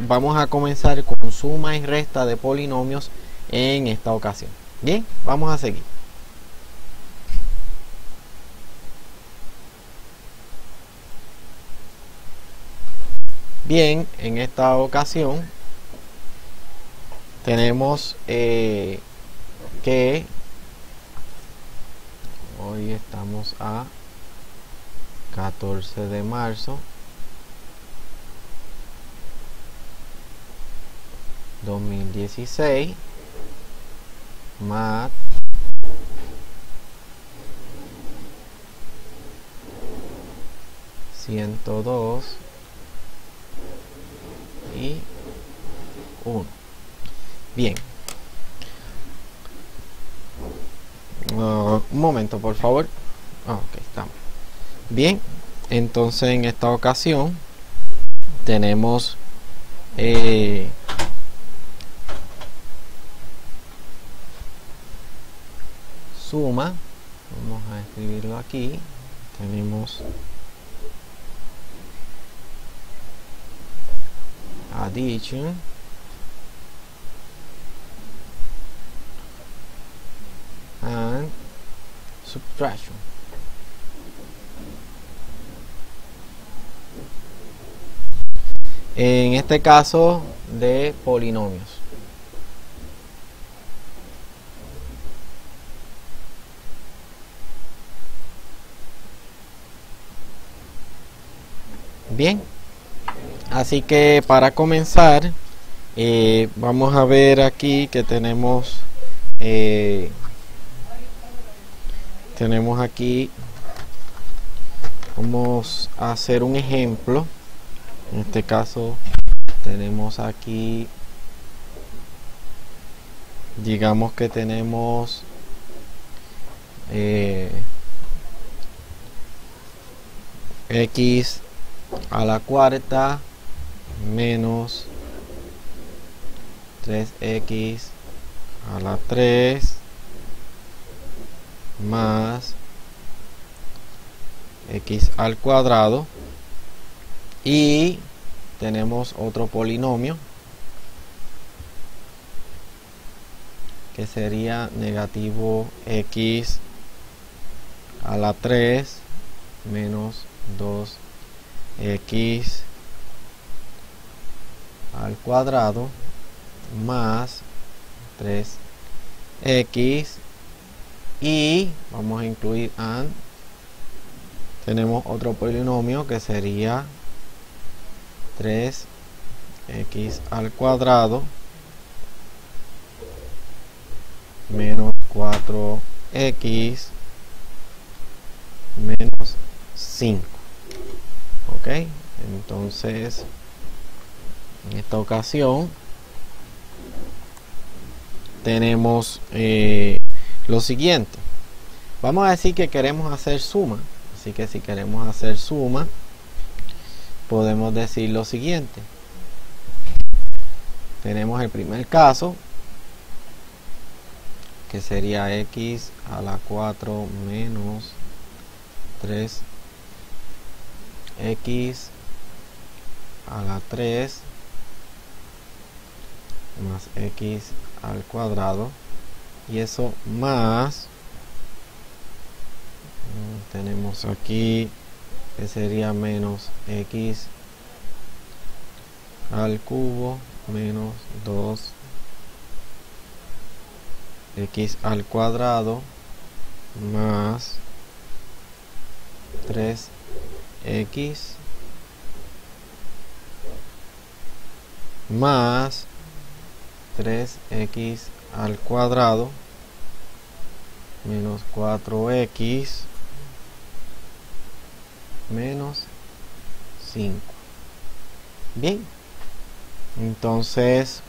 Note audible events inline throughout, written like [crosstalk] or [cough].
vamos a comenzar con suma y resta de polinomios en esta ocasión. Bien, vamos a seguir. Bien, en esta ocasión tenemos eh, que hoy estamos a 14 de marzo 2016 más ciento dos y uno. Bien. Uh, un momento por favor. Ah, estamos. Bien entonces en esta ocasión tenemos eh, suma vamos a escribirlo aquí tenemos addition and subtraction. En este caso de polinomios Bien, así que para comenzar, eh, vamos a ver aquí que tenemos, eh, tenemos aquí, vamos a hacer un ejemplo. En este caso, tenemos aquí, digamos que tenemos eh, x a la cuarta menos 3x a la 3 más x al cuadrado. Y tenemos otro polinomio que sería negativo x a la 3 menos 2 x al cuadrado más 3x y vamos a incluir and. Tenemos otro polinomio que sería 3x al cuadrado menos 4x menos 5 ok entonces en esta ocasión tenemos eh, lo siguiente. Vamos a decir que queremos hacer suma. Así que si queremos hacer suma podemos decir lo siguiente. Tenemos el primer caso que sería x a la 4 menos 3 x a la 3 más x al cuadrado y eso más mm, tenemos aquí que sería menos x al cubo menos 2 x al cuadrado más 3 x más 3x al cuadrado menos 4x menos 5 bien. Entonces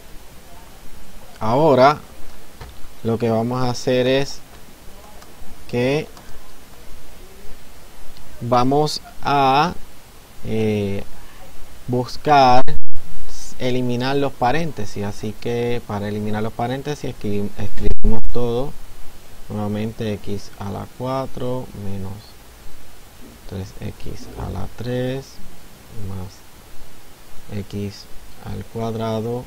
ahora lo que vamos a hacer es que vamos a eh, buscar eliminar los paréntesis así que para eliminar los paréntesis escribimos todo nuevamente x a la 4 menos 3x a la 3 más x al cuadrado.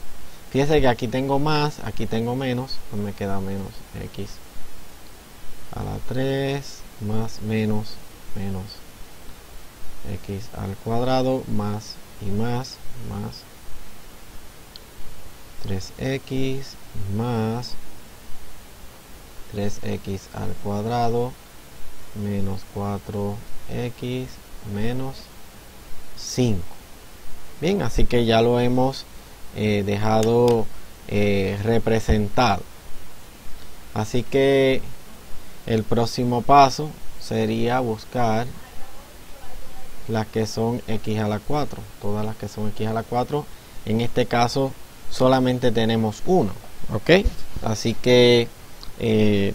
Fíjense que aquí tengo más, aquí tengo menos, pues me queda menos x a la 3 más menos menos x al cuadrado más y más más 3x más 3x al cuadrado menos 4x menos 5 bien así que ya lo hemos eh, dejado eh, representado. Así que el próximo paso sería buscar las que son x a la 4 todas las que son x a la 4 en este caso solamente tenemos uno ok así que eh,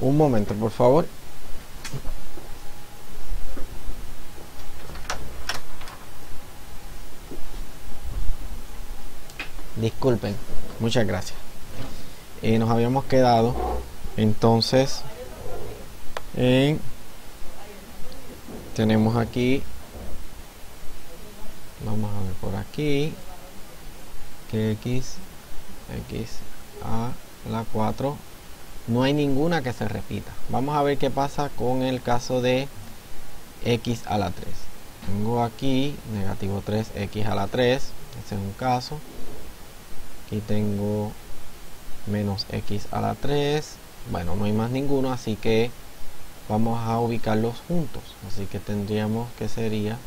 un momento por favor. Disculpen muchas gracias. Eh, nos habíamos quedado entonces en tenemos aquí vamos a ver por aquí que x x a la 4 no hay ninguna que se repita. Vamos a ver qué pasa con el caso de x a la 3 tengo aquí negativo 3 x a la 3 ese es un caso. Aquí tengo menos x a la 3 bueno no hay más ninguno así que vamos a ubicarlos juntos. Así que tendríamos que sería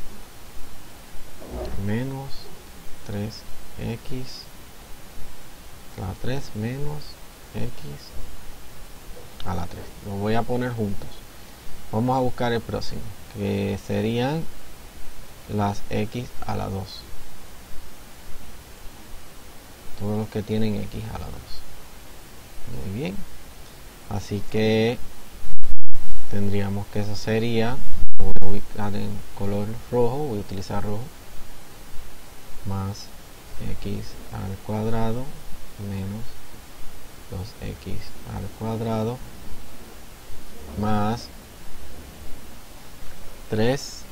menos 3x a la 3 menos x a la 3 los voy a poner juntos. Vamos a buscar el próximo que serían las x a la 2 todos los que tienen x a la 2 muy bien. Así que tendríamos que eso sería voy a ubicar en color rojo voy a utilizar rojo más x al cuadrado menos 2x al cuadrado más 3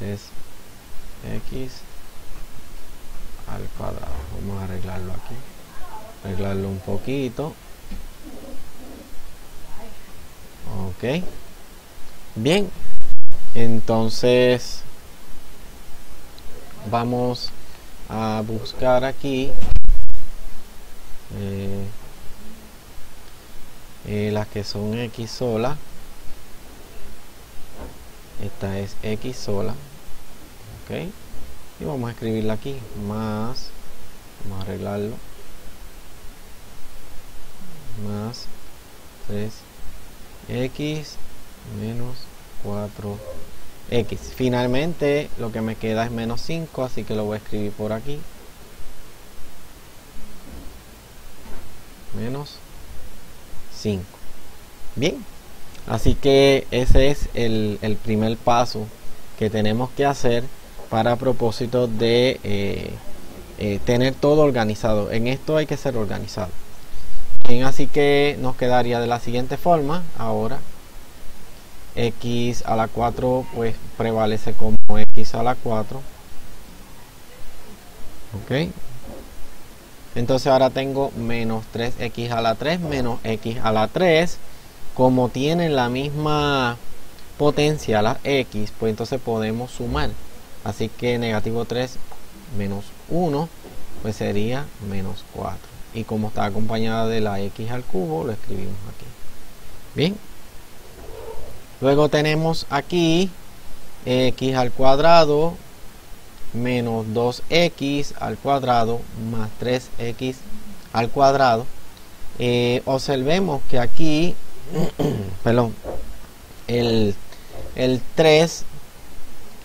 3x al cuadrado. Vamos a arreglarlo aquí. Arreglarlo un poquito. Ok. Bien. Entonces vamos a buscar aquí eh, eh, las que son x sola. Esta es x sola ok. Y vamos a escribirla aquí más vamos a arreglarlo. Más 3x menos 4x finalmente lo que me queda es menos 5 así que lo voy a escribir por aquí. Menos 5 bien. Así que ese es el, primer paso que tenemos que hacer para propósito de eh, eh, tener todo organizado. En esto hay que ser organizado. Bien así que nos quedaría de la siguiente forma ahora x a la 4 pues prevalece como x a la 4 ok. Entonces ahora tengo menos 3x a la 3 menos x a la 3 como tienen la misma potencia la x pues entonces podemos sumar. Así que negativo 3 menos 1 pues sería menos 4 y como está acompañada de la x al cubo lo escribimos aquí. Bien luego tenemos aquí x al cuadrado menos 2x al cuadrado más 3x al cuadrado. Eh, observemos que aquí [clears throat] perdón el, el 3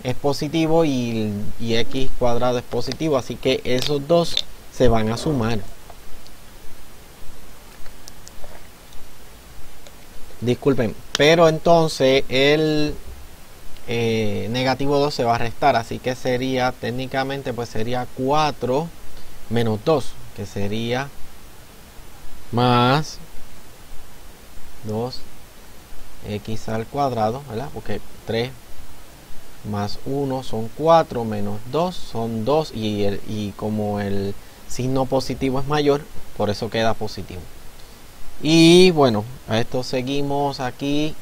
es positivo y, y x cuadrado es positivo así que esos dos se van a sumar. Disculpen pero entonces el eh, negativo 2 se va a restar así que sería técnicamente pues sería 4 menos 2 que sería más 2 x al cuadrado ¿verdad? porque 3 más 1 son 4, menos 2 son 2 y, el, y como el signo positivo es mayor, por eso queda positivo. Y bueno, a esto seguimos aquí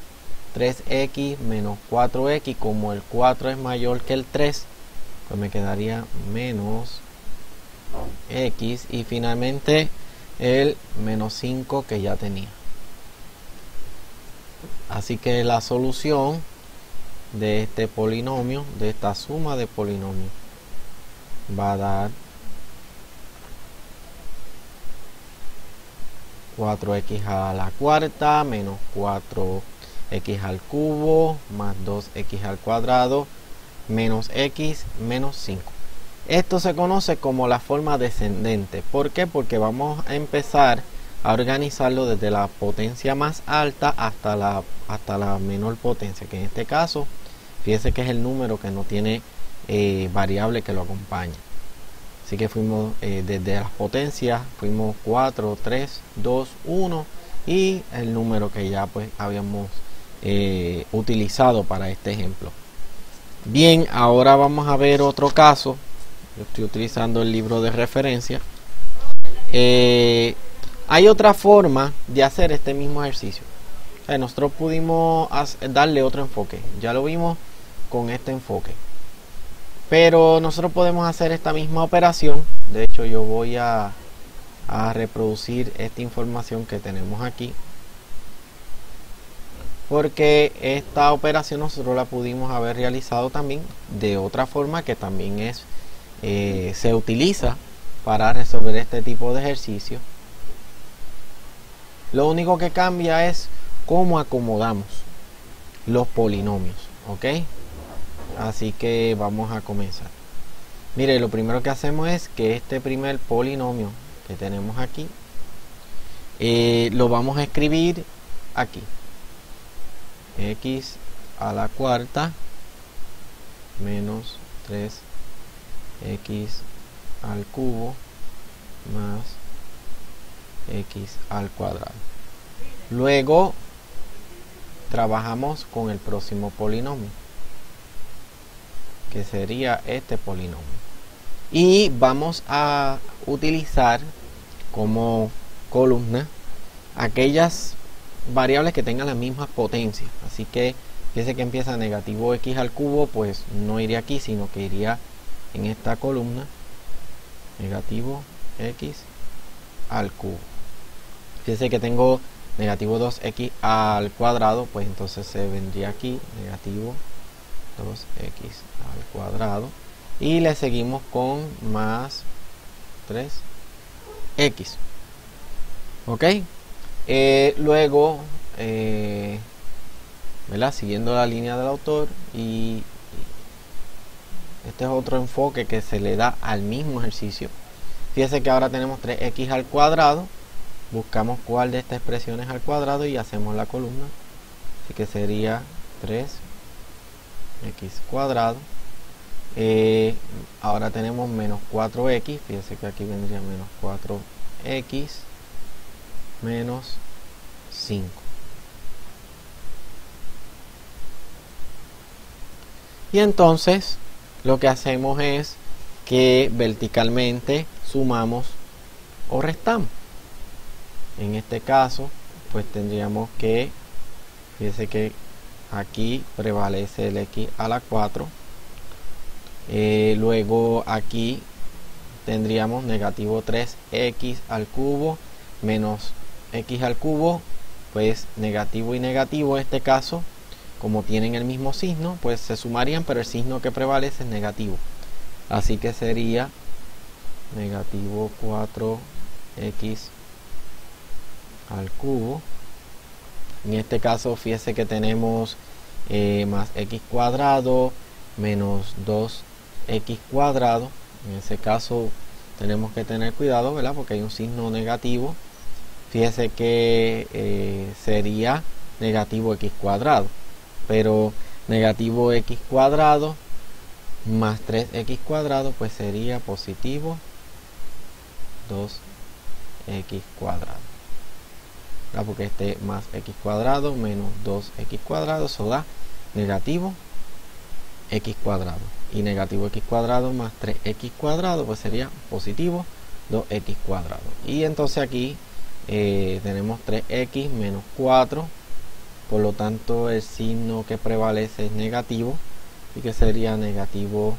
3x menos 4x, como el 4 es mayor que el 3, pues me quedaría menos x y finalmente el menos 5 que ya tenía. Así que la solución de este polinomio, de esta suma de polinomios, va a dar 4x a la cuarta menos 4x al cubo más 2x al cuadrado menos x menos 5. Esto se conoce como la forma descendente. ¿Por qué? Porque vamos a empezar a organizarlo desde la potencia más alta hasta la, hasta la menor potencia, que en este caso, fíjese que es el número que no tiene eh, variable que lo acompañe. Así que fuimos eh, desde las potencias, fuimos 4, 3, 2, 1 y el número que ya pues habíamos eh, utilizado para este ejemplo. Bien, ahora vamos a ver otro caso. Yo estoy utilizando el libro de referencia. Eh, hay otra forma de hacer este mismo ejercicio. nosotros pudimos darle otro enfoque. Ya lo vimos con este enfoque. Pero nosotros podemos hacer esta misma operación. De hecho, yo voy a, reproducir esta información que tenemos aquí. Porque esta operación nosotros la pudimos haber realizado también de otra forma que también es eh, se utiliza para resolver este tipo de ejercicio. Lo único que cambia es cómo acomodamos los polinomios. ¿Ok? Así que vamos a comenzar. Mire, lo primero que hacemos es que este primer polinomio que tenemos aquí, eh, lo vamos a escribir aquí. x a la cuarta menos 3x al cubo más x al cuadrado. Luego trabajamos con el próximo polinomio que sería este polinomio. Y vamos a utilizar como columna aquellas variables que tengan la misma potencia. Así que fíjese que empieza negativo x al cubo, pues no iría aquí, sino que iría en esta columna negativo x al cubo. Fíjese que tengo negativo 2x al cuadrado, pues entonces se vendría aquí negativo 2x al cuadrado. Y le seguimos con más 3x ok. Eh, luego eh, siguiendo la línea del autor y este es otro enfoque que se le da al mismo ejercicio. Fíjese que ahora tenemos 3x al cuadrado. Buscamos cuál de estas expresiones al cuadrado y hacemos la columna. Así que sería 3 x cuadrado. Eh, ahora tenemos menos 4x fíjense que aquí vendría menos 4x menos 5 y entonces lo que hacemos es que verticalmente sumamos o restamos. En este caso pues tendríamos que fíjense que aquí prevalece el x a la 4 eh, luego aquí tendríamos negativo 3x al cubo menos x al cubo pues negativo y negativo en este caso como tienen el mismo signo pues se sumarían pero el signo que prevalece es negativo. Así que sería negativo 4x al cubo en este caso fíjese que tenemos eh, más x cuadrado menos 2x cuadrado. En ese caso tenemos que tener cuidado ¿verdad? porque hay un signo negativo. Fíjese que eh, sería negativo x cuadrado. Pero negativo x cuadrado más 3x cuadrado pues sería positivo 2x cuadrado porque este más x cuadrado menos 2x cuadrado eso da negativo x cuadrado. Y negativo x cuadrado más 3x cuadrado pues sería positivo 2x cuadrado. Y entonces aquí eh, tenemos 3x menos 4 por lo tanto el signo que prevalece es negativo. Y que sería negativo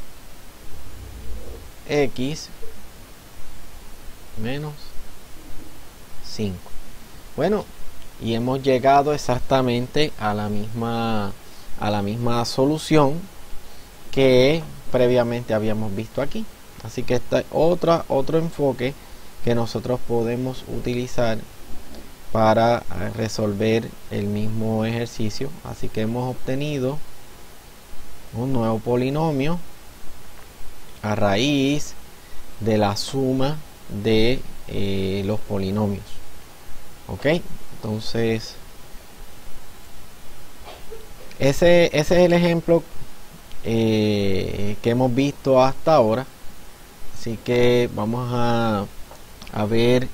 x menos 5 bueno y hemos llegado exactamente a la misma a la misma solución que previamente habíamos visto aquí. Así que este es otro enfoque que nosotros podemos utilizar para resolver el mismo ejercicio. Así que hemos obtenido un nuevo polinomio a raíz de la suma de eh, los polinomios ok entonces ese, ese es el ejemplo eh, que hemos visto hasta ahora. Así que vamos a, a ver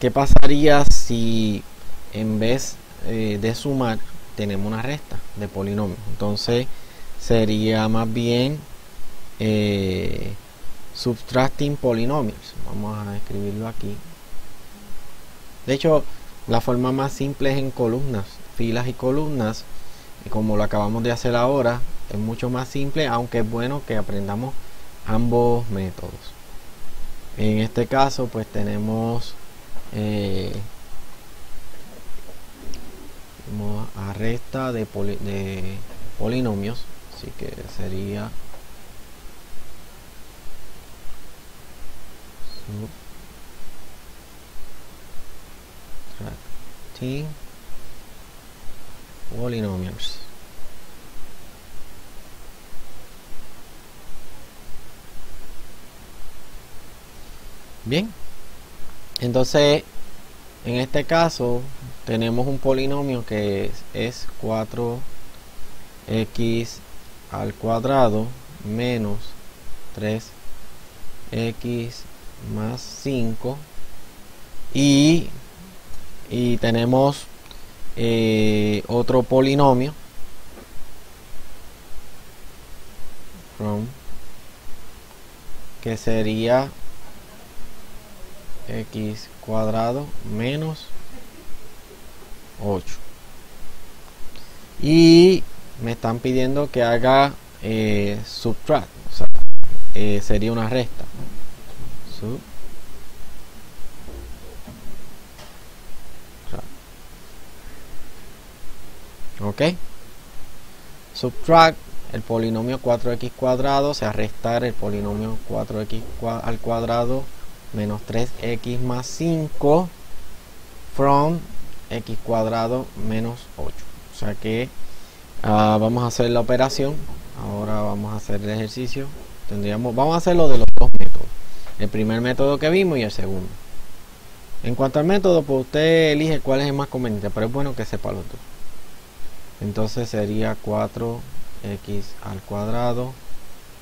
qué pasaría si en vez eh, de sumar tenemos una resta de polinomios. Entonces sería más bien eh, subtracting polinomios vamos a escribirlo aquí. De hecho la forma más simple es en columnas filas y columnas. Como lo acabamos de hacer ahora es mucho más simple aunque es bueno que aprendamos ambos métodos. En este caso pues tenemos eh, a resta de polinomios así que sería subtracting polinomials bien. Entonces en este caso tenemos un polinomio que es, 4x al cuadrado menos 3x más 5 y, y tenemos eh, otro polinomio. Que sería x cuadrado menos 8 y me están pidiendo que haga eh, subtract o sea, eh, sería una resta ok. Subtract el polinomio 4x cuadrado se restar el polinomio 4x al cuadrado menos 3x más 5 from x cuadrado menos 8 o sea que uh, vamos a hacer la operación. Ahora vamos a hacer el ejercicio. Tendríamos vamos a hacerlo de los dos métodos. El primer método que vimos y el segundo. En cuanto al método pues usted elige cuál es el más conveniente pero es bueno que sepa los dos entonces sería 4x al cuadrado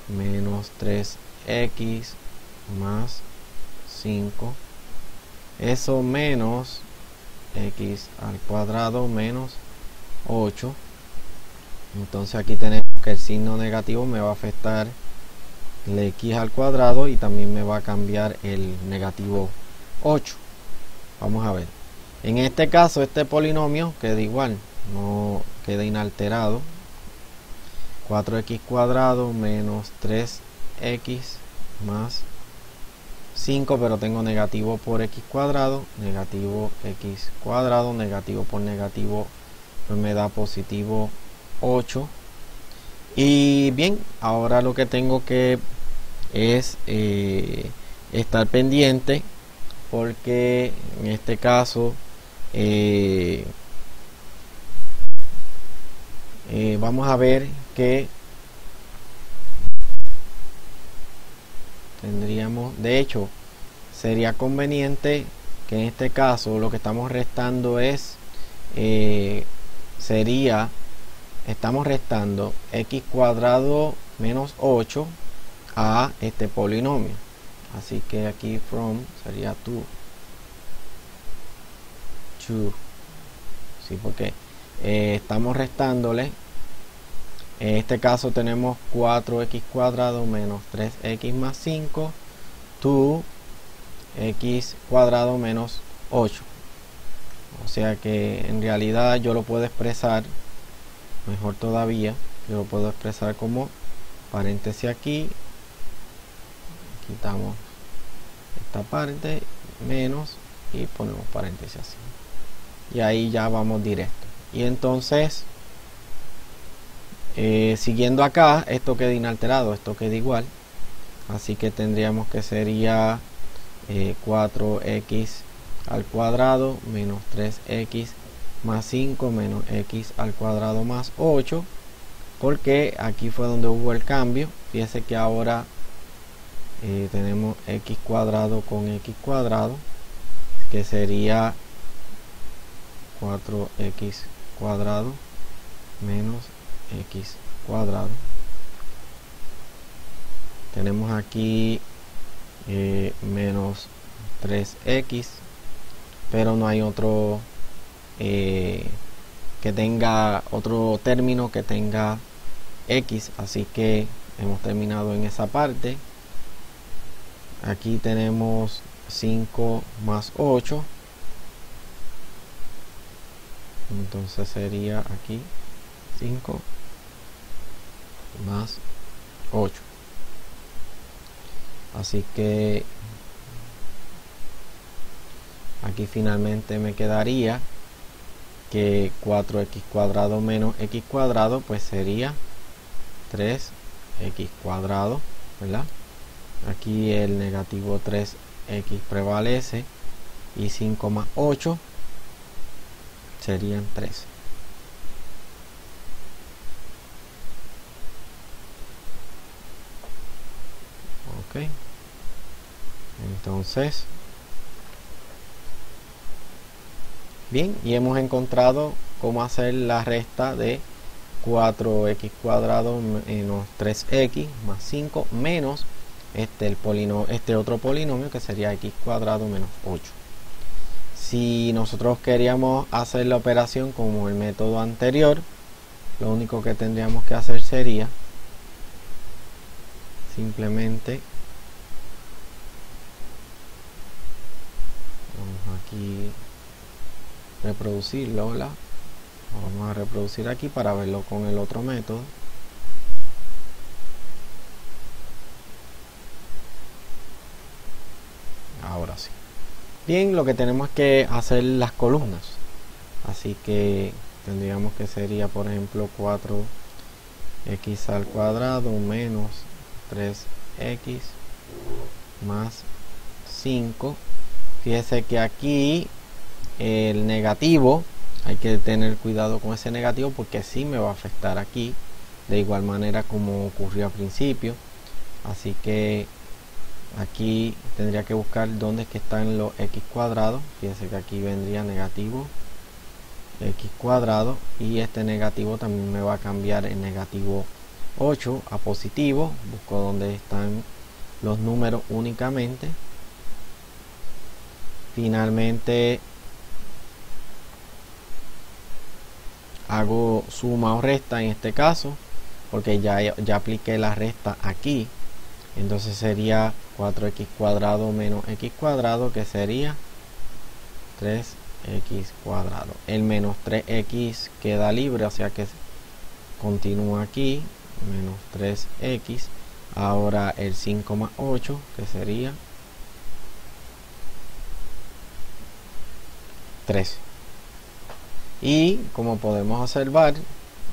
menos 3x más 5 eso menos x al cuadrado menos 8 entonces aquí tenemos que el signo negativo me va a afectar el x al cuadrado y también me va a cambiar el negativo 8 vamos a ver. En este caso este polinomio queda igual no queda inalterado. 4x cuadrado menos 3x más 5 pero tengo negativo por x cuadrado negativo x cuadrado negativo por negativo pues me da positivo 8 y bien ahora lo que tengo que es eh, estar pendiente porque en este caso eh, eh, vamos a ver que tendríamos. De hecho sería conveniente que en este caso lo que estamos restando es eh, sería estamos restando x cuadrado menos 8 a este polinomio. Así que aquí from sería 2 2 sí porque eh, estamos restándole En este caso tenemos 4x cuadrado menos 3x más 5, tu x cuadrado menos 8. O sea que en realidad yo lo puedo expresar, mejor todavía, yo lo puedo expresar como paréntesis aquí, quitamos esta parte, menos y ponemos paréntesis así. Y ahí ya vamos directo. Y entonces eh, siguiendo acá, esto queda inalterado, esto queda igual. Así que tendríamos que sería 4x eh, al cuadrado menos 3x más 5 menos x al cuadrado más 8. Porque aquí fue donde hubo el cambio. Fíjese que ahora eh, tenemos x cuadrado con x cuadrado. Que sería 4x cuadrado menos x cuadrado. Tenemos aquí eh, menos 3x pero no hay otro eh, que tenga otro término que tenga x así que hemos terminado en esa parte. Aquí tenemos 5 más 8 entonces sería aquí 5 más 8 así que aquí finalmente me quedaría que 4x cuadrado menos x cuadrado pues sería 3x cuadrado ¿verdad? aquí el negativo 3x prevalece y 5 más 8 serían 3 entonces bien y hemos encontrado cómo hacer la resta de 4x cuadrado menos 3x más 5 menos este, el polino, este otro polinomio que sería x cuadrado menos 8 si nosotros queríamos hacer la operación como el método anterior lo único que tendríamos que hacer sería simplemente aquí reproducirlo ¿la? vamos a reproducir aquí para verlo con el otro método ahora sí bien lo que tenemos que hacer las columnas. Así que tendríamos que sería por ejemplo 4x al cuadrado menos 3x más 5 fíjese que aquí el negativo hay que tener cuidado con ese negativo porque sí me va a afectar aquí de igual manera como ocurrió al principio. Así que aquí tendría que buscar dónde es que están los x cuadrados. Fíjese que aquí vendría negativo x cuadrado y este negativo también me va a cambiar en negativo 8 a positivo. Busco dónde están los números únicamente. Finalmente hago suma o resta en este caso porque ya, ya apliqué la resta aquí. Entonces sería 4x cuadrado menos x cuadrado que sería 3x cuadrado. El menos 3x queda libre o sea que continúa aquí menos 3x ahora el 5 más 8 que sería 13 y como podemos observar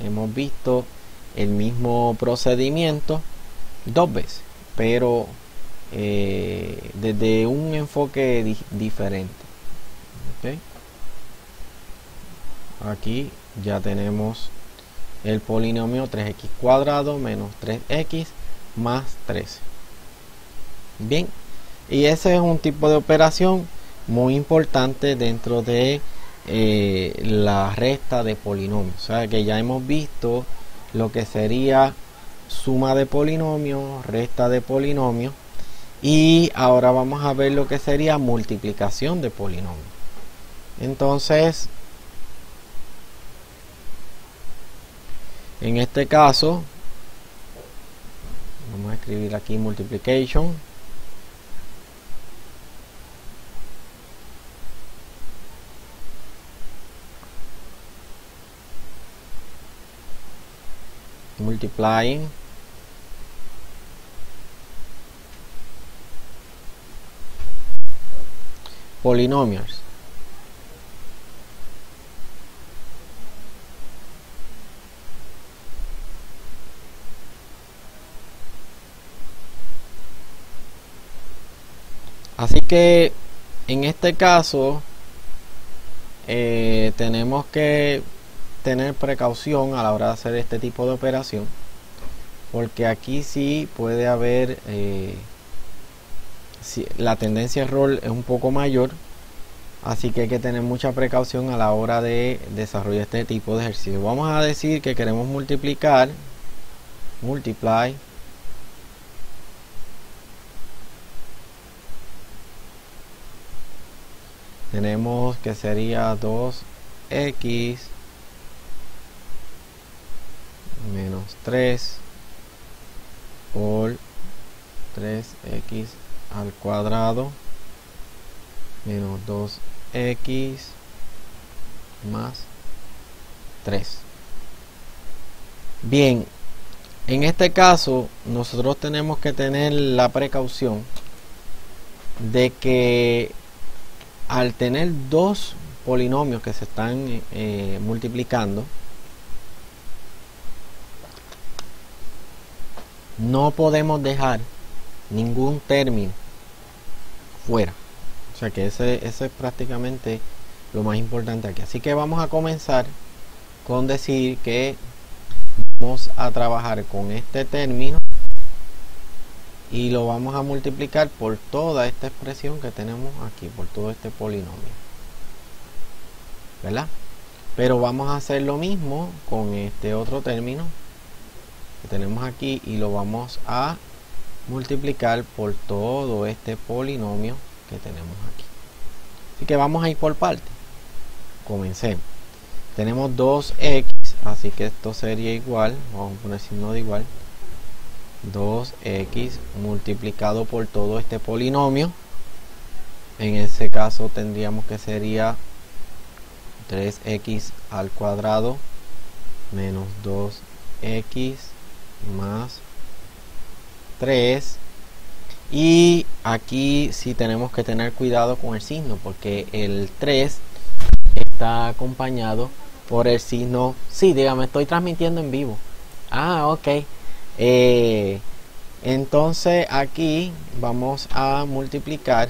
hemos visto el mismo procedimiento dos veces pero eh, desde un enfoque diferente aquí ya tenemos el polinomio 3x cuadrado menos 3x más 13 bien y ese es un tipo de operación muy importante dentro de eh, la resta de polinomios. O sea que ya hemos visto lo que sería suma de polinomios, resta de polinomios y ahora vamos a ver lo que sería multiplicación de polinomios. Entonces, En este caso, vamos a escribir aquí multiplication. multiplying polynomials Así que en este caso eh, tenemos que tener precaución a la hora de hacer este tipo de operación porque aquí sí puede haber eh, si, la tendencia a error es un poco mayor así que hay que tener mucha precaución a la hora de desarrollar este tipo de ejercicio. Vamos a decir que queremos multiplicar multiply tenemos que sería 2x menos 3 por 3x al cuadrado menos 2x más 3 bien en este caso nosotros tenemos que tener la precaución de que al tener dos polinomios que se están eh, multiplicando, no podemos dejar ningún término fuera. O sea que ese, ese es prácticamente lo más importante aquí. Así que vamos a comenzar con decir que vamos a trabajar con este término y lo vamos a multiplicar por toda esta expresión que tenemos aquí, por todo este polinomio. ¿Verdad? Pero vamos a hacer lo mismo con este otro término que tenemos aquí y lo vamos a multiplicar por todo este polinomio que tenemos aquí. Así que vamos a ir por parte. Comencemos. Tenemos 2x, así que esto sería igual, vamos a poner signo de igual, 2x multiplicado por todo este polinomio en ese caso tendríamos que sería 3x al cuadrado menos 2x más 3 y aquí sí tenemos que tener cuidado con el signo porque el 3 está acompañado por el signo sí dígame estoy transmitiendo en vivo. Ah ok. Eh, entonces aquí vamos a multiplicar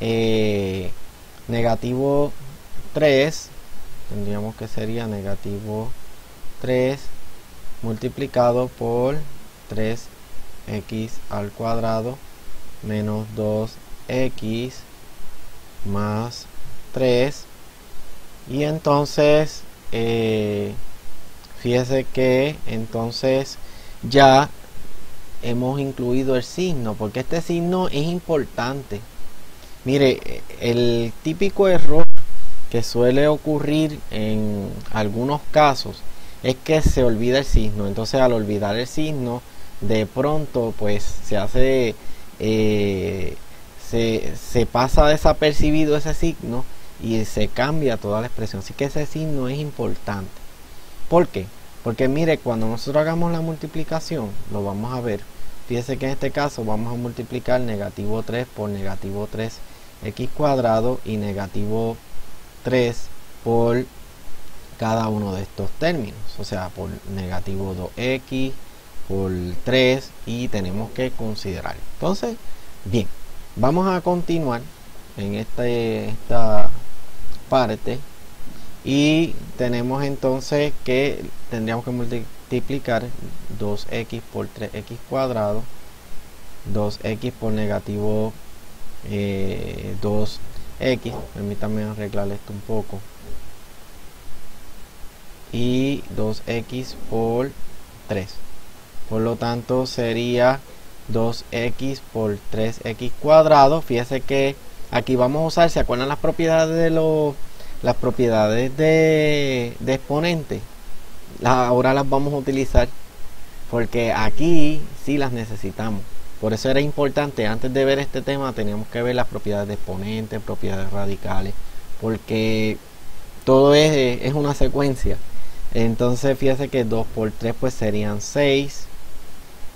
eh, negativo 3 tendríamos que sería negativo 3 multiplicado por 3x al cuadrado menos 2x más 3 y entonces eh, fíjese que entonces ya hemos incluido el signo, porque este signo es importante. Mire, el típico error que suele ocurrir en algunos casos es que se olvida el signo. Entonces al olvidar el signo, de pronto pues se hace, eh, se, se pasa desapercibido ese signo y se cambia toda la expresión. Así que ese signo es importante. ¿Por qué? Porque mire, cuando nosotros hagamos la multiplicación, lo vamos a ver. Fíjese que en este caso vamos a multiplicar negativo 3 por negativo 3x cuadrado y negativo 3 por cada uno de estos términos. O sea, por negativo 2x, por 3 y tenemos que considerar. Entonces, bien, vamos a continuar en este, esta parte y tenemos entonces que tendríamos que multiplicar 2x por 3x cuadrado 2x por negativo 2x eh, permítanme arreglar esto un poco. Y 2x por 3 por lo tanto sería 2x por 3x cuadrado fíjese que aquí vamos a usar se acuerdan las propiedades de los las propiedades de, exponente ahora las vamos a utilizar porque aquí sí las necesitamos. Por eso era importante, antes de ver este tema, teníamos que ver las propiedades de exponentes, propiedades radicales, porque todo es, es una secuencia. Entonces, fíjese que 2 por 3 pues serían 6.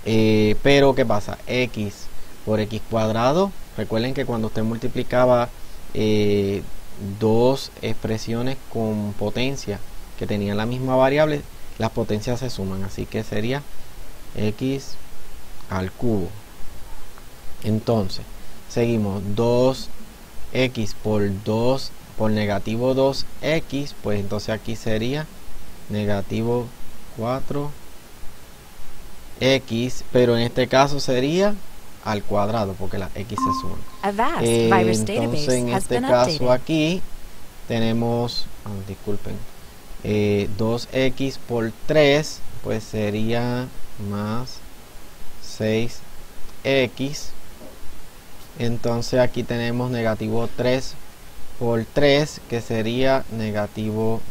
Eh, pero, ¿qué pasa? X por X cuadrado. Recuerden que cuando usted multiplicaba eh, dos expresiones con potencia que tenían la misma variable, las potencias se suman. Así que sería X al cubo. Entonces, seguimos 2x por 2 por negativo 2x, pues entonces aquí sería negativo 4x, pero en este caso sería al cuadrado porque la x se suma. Eh, entonces en este caso aquí tenemos, oh, disculpen, 2x eh, por 3 pues sería más 6x entonces aquí tenemos negativo 3 por 3 que sería negativo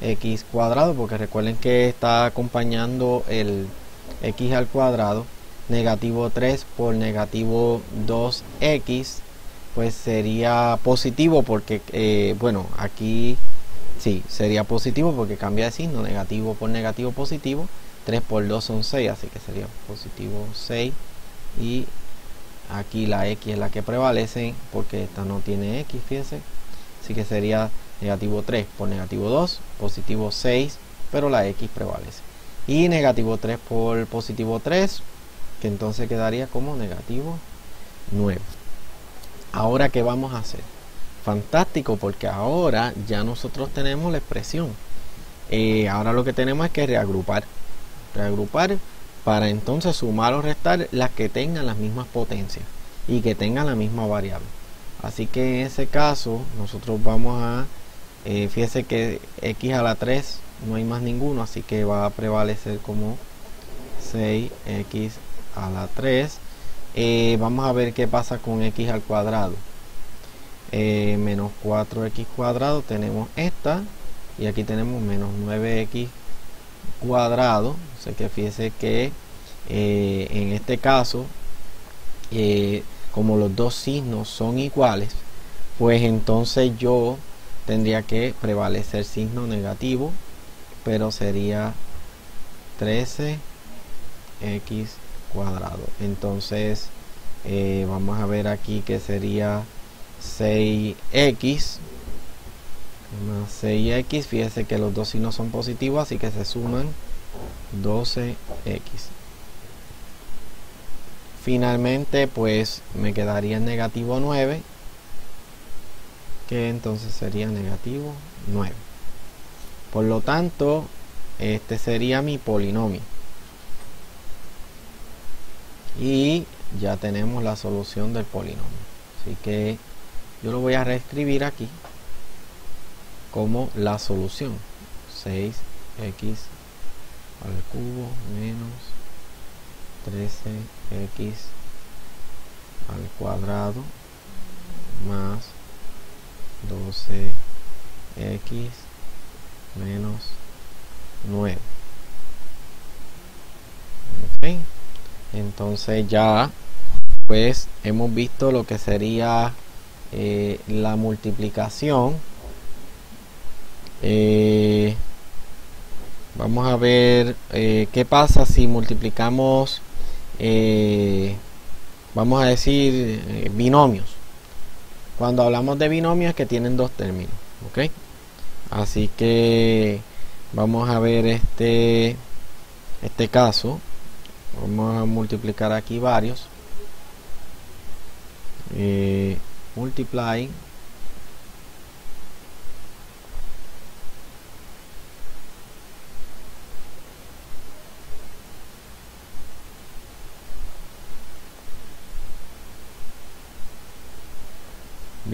9x cuadrado porque recuerden que está acompañando el x al cuadrado negativo 3 por negativo 2x pues sería positivo porque eh, bueno aquí sí sería positivo porque cambia de signo negativo por negativo positivo 3 por 2 son 6 así que sería positivo 6 y aquí la x es la que prevalece porque esta no tiene x fíjense. Así que sería negativo 3 por negativo 2 positivo 6 pero la x prevalece. Y negativo 3 por positivo 3 que entonces quedaría como negativo 9 ahora qué vamos a hacer fantástico porque ahora ya nosotros tenemos la expresión. Eh, ahora lo que tenemos es que reagrupar. Reagrupar para entonces sumar o restar las que tengan las mismas potencias y que tengan la misma variable. Así que en ese caso nosotros vamos a, eh, fíjese que x a la 3 no hay más ninguno, así que va a prevalecer como 6x a la 3. Eh, vamos a ver qué pasa con x al cuadrado. Eh, menos 4x cuadrado tenemos esta y aquí tenemos menos 9x cuadrado sé que fíjese que en este caso como los dos signos son iguales pues entonces yo tendría que prevalecer signo negativo pero sería 13x cuadrado. Entonces eh, vamos a ver aquí que sería 6x más 6x fíjese que los dos signos son positivos así que se suman 12x finalmente pues me quedaría negativo 9 que entonces sería negativo 9 por lo tanto este sería mi polinomio. Y ya tenemos la solución del polinomio. Así que yo lo voy a reescribir aquí como la solución. 6x al cubo menos 13x al cuadrado más 12x menos 9 ok entonces ya pues hemos visto lo que sería eh, la multiplicación. Eh, vamos a ver eh, qué pasa si multiplicamos vamos a decir binomios cuando hablamos de binomios que tienen dos términos ok así que vamos a ver este este caso. Vamos a multiplicar aquí varios. Multiply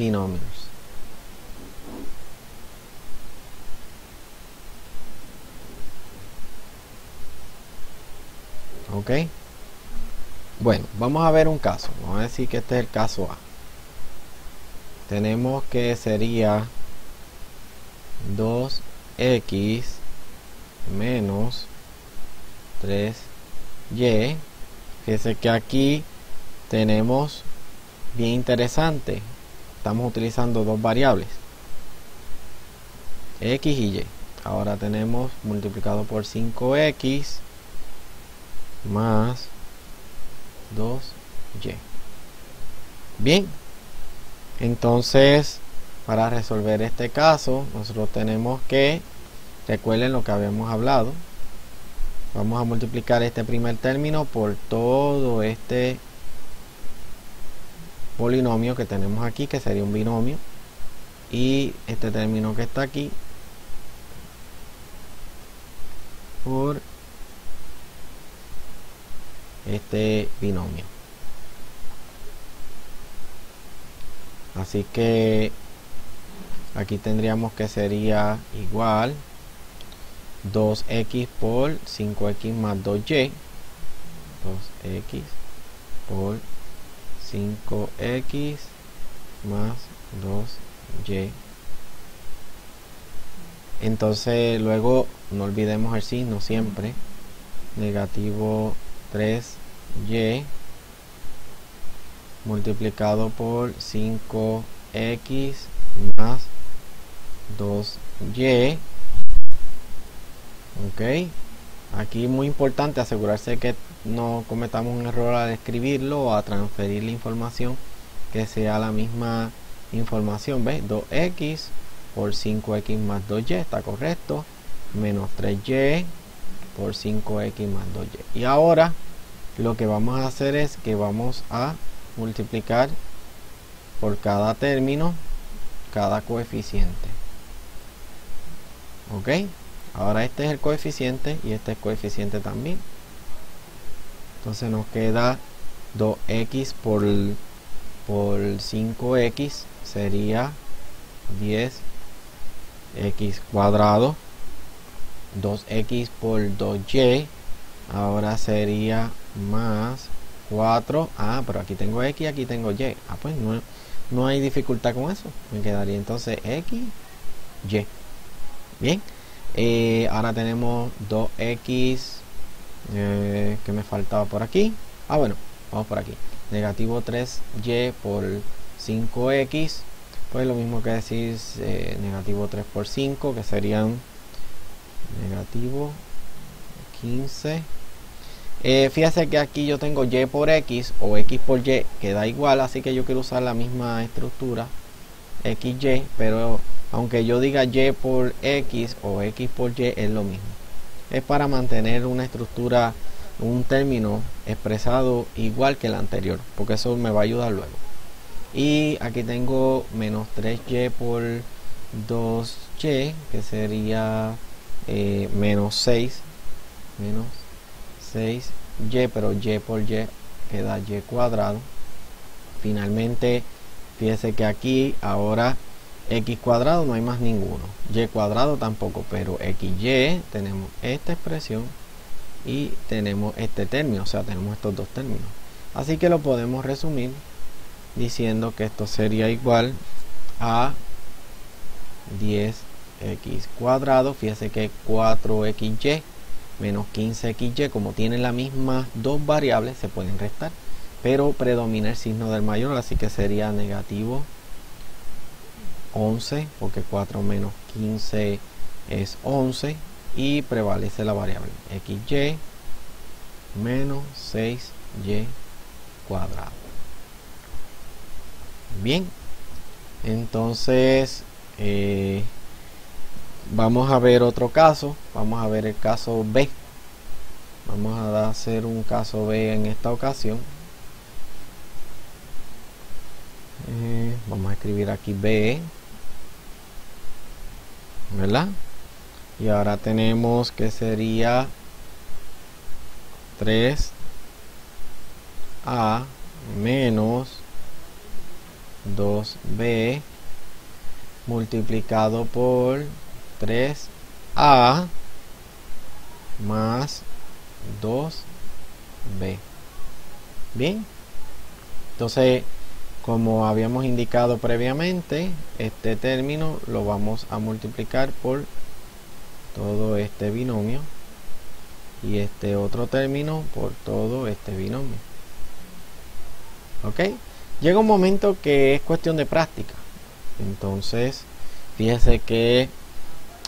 binomios. Ok. Bueno, vamos a ver un caso. Vamos a decir que este es el caso A. Tenemos que sería 2x menos 3y. Fíjense que aquí tenemos bien interesante. Estamos utilizando dos variables. X y Y. Ahora tenemos multiplicado por 5X más 2Y. Bien. Entonces, para resolver este caso, nosotros tenemos que, recuerden lo que habíamos hablado, vamos a multiplicar este primer término por todo este polinomio que tenemos aquí, que sería un binomio, y este término que está aquí por este binomio. Así que aquí tendríamos que sería igual 2x por 5x más 2y 2x por 5x más 2y entonces luego no olvidemos el signo siempre. Negativo 3y multiplicado por 5x más 2y ok. Aquí muy importante asegurarse que no cometamos un error al escribirlo o a transferir la información que sea la misma información ¿ves? 2x por 5x más 2y está correcto. Menos 3y por 5x más 2y y ahora lo que vamos a hacer es que vamos a multiplicar por cada término cada coeficiente. Ok ahora este es el coeficiente y este es coeficiente también entonces nos queda 2x por, por 5x sería 10x cuadrado. 2x por 2y ahora sería más 4 ah pero aquí tengo x aquí tengo y. Ah pues no, no hay dificultad con eso. Me quedaría entonces x y. Bien. Eh, ahora tenemos 2x eh, que me faltaba por aquí ah bueno vamos por aquí. Negativo 3y por 5x pues lo mismo que decir eh, negativo 3 por 5 que serían negativo 15 eh, fíjese que aquí yo tengo y por x o x por y que da igual así que yo quiero usar la misma estructura xy pero aunque yo diga y por x o x por y es lo mismo es para mantener una estructura un término expresado igual que el anterior porque eso me va a ayudar luego y aquí tengo menos 3y por 2y que sería eh, menos 6 menos 6y, pero y por y queda y cuadrado. Finalmente, fíjese que aquí ahora x cuadrado no hay más ninguno. y cuadrado tampoco, pero xy tenemos esta expresión y tenemos este término, o sea, tenemos estos dos términos. Así que lo podemos resumir diciendo que esto sería igual a 10x cuadrado, fíjese que 4xy menos 15xy, como tienen las mismas dos variables, se pueden restar, pero predomina el signo del mayor, así que sería negativo 11, porque 4 menos 15 es 11, y prevalece la variable xy menos 6y cuadrado. Bien, entonces eh, vamos a ver otro caso. Vamos a ver el caso B. Vamos a hacer un caso B en esta ocasión. Eh, vamos a escribir aquí B ¿verdad? y ahora tenemos que sería 3A menos 2B multiplicado por 3A más 2B. Bien. Entonces, como habíamos indicado previamente, este término lo vamos a multiplicar por todo este binomio y este otro término por todo este binomio. ¿Ok? Llega un momento que es cuestión de práctica. Entonces, fíjese que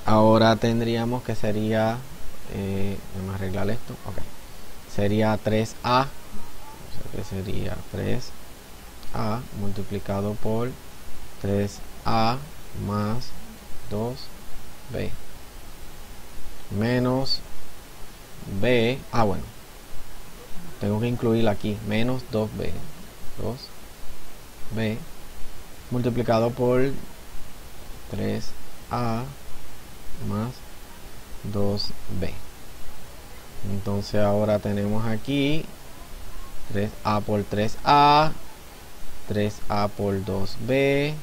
ahora tendríamos que sería, eh, arreglar esto, ok, sería 3a, o sería 3a multiplicado por 3a más 2b menos b, ah bueno, tengo que incluir aquí, menos 2b, 2b multiplicado por 3a más 2b entonces ahora tenemos aquí 3a por 3a 3a por 2b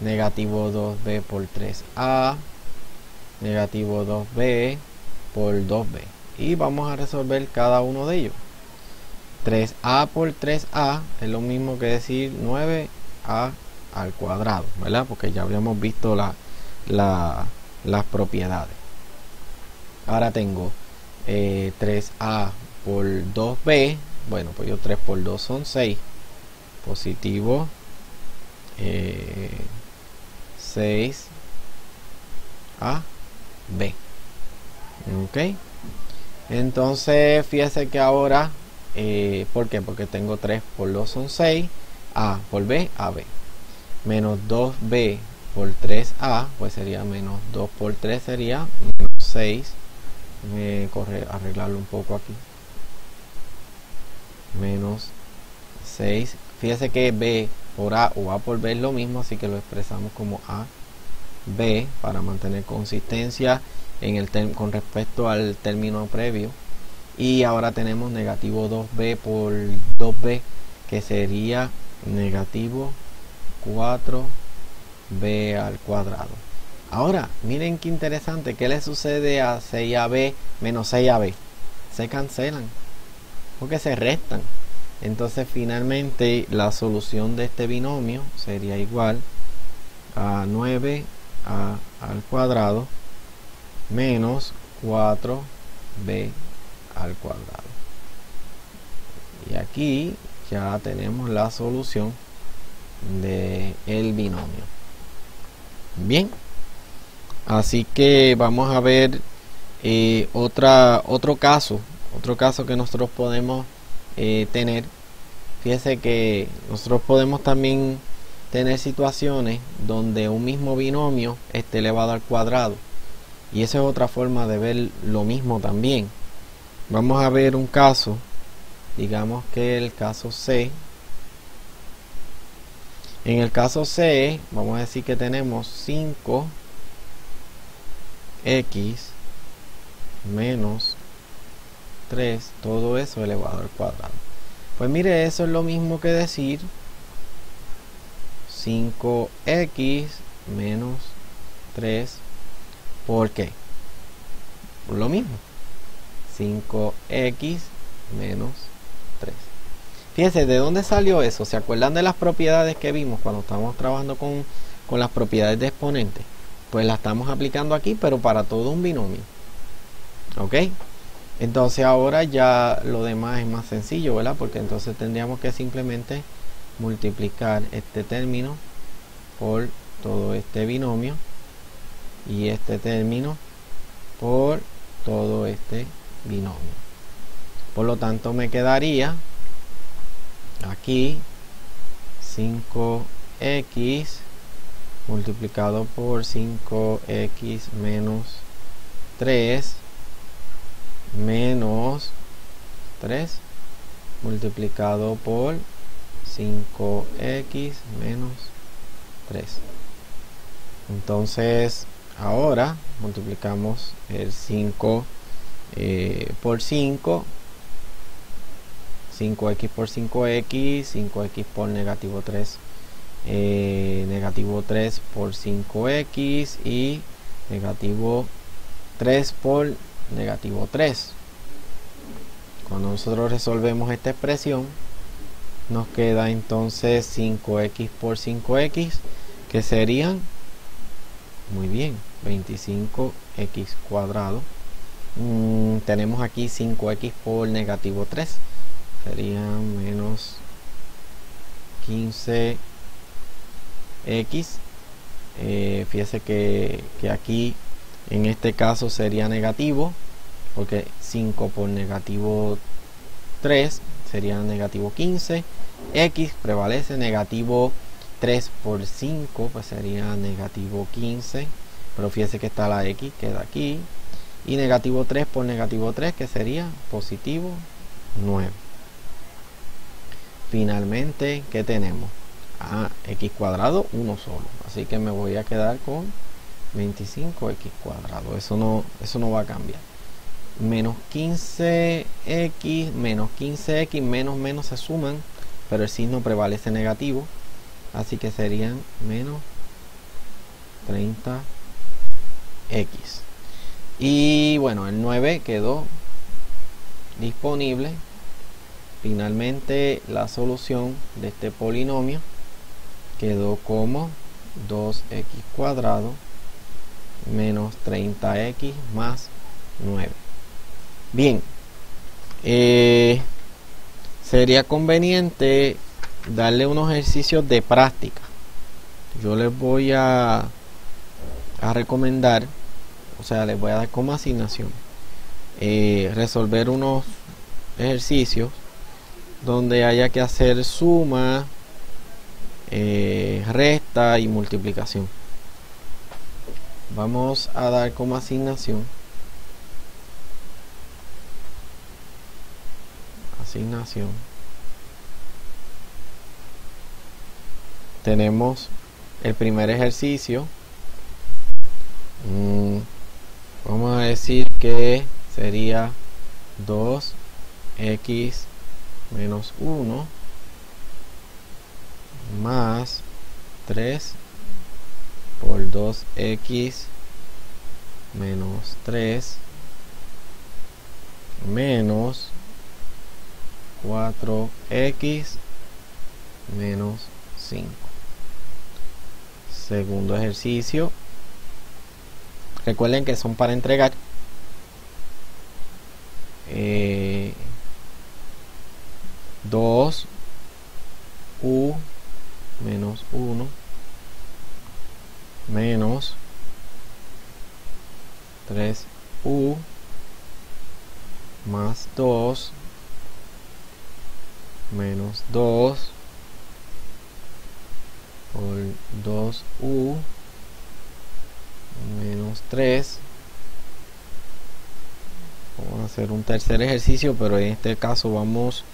negativo 2b por 3a negativo 2b por 2b y vamos a resolver cada uno de ellos. 3a por 3a es lo mismo que decir 9a al cuadrado ¿verdad? porque ya habíamos visto la, las propiedades. Ahora tengo 3a eh, por 2b bueno pues yo 3 por 2 son 6 positivo 6 eh, a b. Ok. Entonces fíjese que ahora eh, ¿por qué? porque tengo 3 por 2 son 6 a por b a b. Menos 2b por 3a pues sería menos 2 por 3 sería menos 6 me corre arreglarlo un poco aquí. Menos 6 fíjese que b por a o a por b es lo mismo así que lo expresamos como a b para mantener consistencia con respecto al término previo. Y ahora tenemos negativo 2b por 2b que sería negativo 4b al cuadrado. Ahora miren qué interesante qué le sucede a 6ab menos 6ab se cancelan porque se restan entonces finalmente la solución de este binomio sería igual a 9 al cuadrado menos 4b al cuadrado. Y aquí ya tenemos la solución de el binomio. Bien. Así que vamos a ver eh, otra otro caso otro caso que nosotros podemos eh, tener fíjese que nosotros podemos también tener situaciones donde un mismo binomio esté elevado al cuadrado. Y esa es otra forma de ver lo mismo también. Vamos a ver un caso, digamos que el caso C. En el caso C, vamos a decir que tenemos 5x menos 3, todo eso elevado al cuadrado. Pues mire, eso es lo mismo que decir 5x menos 3. ¿Por qué? Lo mismo. 5x menos 3. Fíjense, ¿de dónde salió eso? ¿Se acuerdan de las propiedades que vimos cuando estábamos trabajando con, con las propiedades de exponentes? Pues las estamos aplicando aquí, pero para todo un binomio. ¿Ok? Entonces ahora ya lo demás es más sencillo, ¿verdad? Porque entonces tendríamos que simplemente multiplicar este término por todo este binomio y este término por todo este binomio. Por lo tanto me quedaría aquí 5x multiplicado por 5x menos 3 menos 3 multiplicado por 5x menos 3 entonces ahora multiplicamos el 5 eh, por 5 5x por 5x 5x por negativo 3 eh, negativo 3 por 5x y negativo 3 por negativo 3 cuando nosotros resolvemos esta expresión nos queda entonces 5x por 5x que serían muy bien 25x x cuadrado. Mm, tenemos aquí 5x por negativo 3. Sería menos 15x. Eh, fíjese que, que aquí en este caso sería negativo. Porque 5 por negativo 3 sería negativo 15. X prevalece negativo 3 por 5 pues sería negativo 15 pero fíjese que está la X queda aquí y negativo 3 por negativo 3 que sería positivo 9 finalmente ¿qué tenemos? Ah, x cuadrado 1 solo así que me voy a quedar con 25x cuadrado eso no, eso no va a cambiar. Menos 15x menos 15x menos menos se suman pero el signo prevalece negativo. Así que serían menos 30x y bueno el 9 quedó disponible. Finalmente la solución de este polinomio quedó como 2x cuadrado menos 30x más 9 bien eh, sería conveniente darle unos ejercicios de práctica. Yo les voy a, a recomendar, o sea, les voy a dar como asignación, eh, resolver unos ejercicios donde haya que hacer suma, eh, resta y multiplicación. Vamos a dar como asignación. Asignación. Tenemos el primer ejercicio. Mm, vamos a decir que sería 2x menos 1 más 3 por 2x menos 3 menos 4x menos 5 segundo ejercicio. Recuerden que son para entregar. Eh, 2 u menos 1 menos 3 u más 2 menos 2 por 2u menos 3 vamos a hacer un tercer ejercicio pero en este caso vamos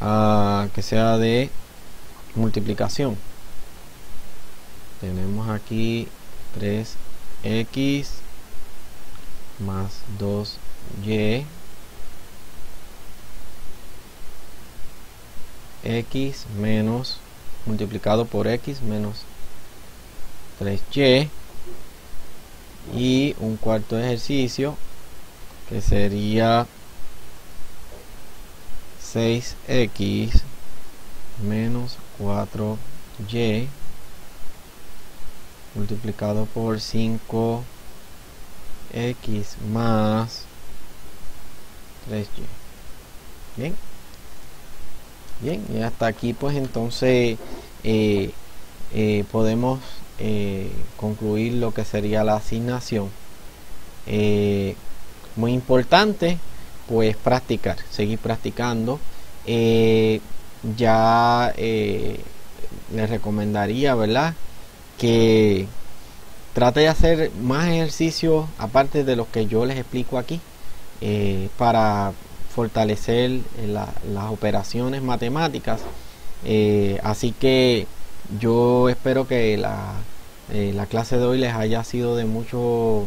a que sea de multiplicación tenemos aquí 3x más 2y x menos multiplicado por x menos 3y y. Un cuarto ejercicio que sería 6x menos 4y multiplicado por 5x más 3y bien Bien, y hasta aquí pues entonces eh, eh, podemos eh, concluir lo que sería la asignación. muy importante pues practicar, seguir practicando. ya les recomendaría, ¿verdad? Que trate de hacer más ejercicios aparte de los que yo les explico aquí para fortalecer eh, las operaciones matemáticas. Eh, así que yo espero que la, eh, la clase de hoy les haya sido de mucho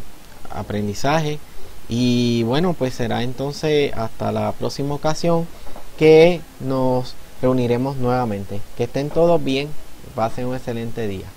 aprendizaje. Y bueno, pues será entonces hasta la próxima ocasión que nos reuniremos nuevamente. Que estén todos bien, pasen un excelente día.